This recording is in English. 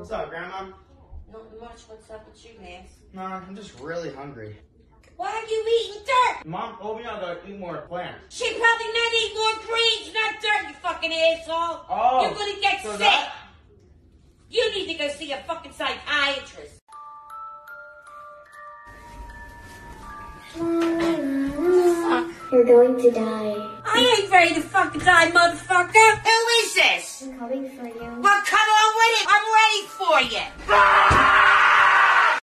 What's up, Grandma? Not much. What's up with you, Max? Mom, I'm just really hungry. Why are you eating dirt? Mom told me I gotta eat more plants. She probably not eat more greens, not dirt, you fucking asshole. Oh, You're gonna get so sick. that- You need to go see a fucking psychiatrist. You're going to die. I ain't ready to fucking die, motherfucker. Who is this? I'm coming for you. Well, come on with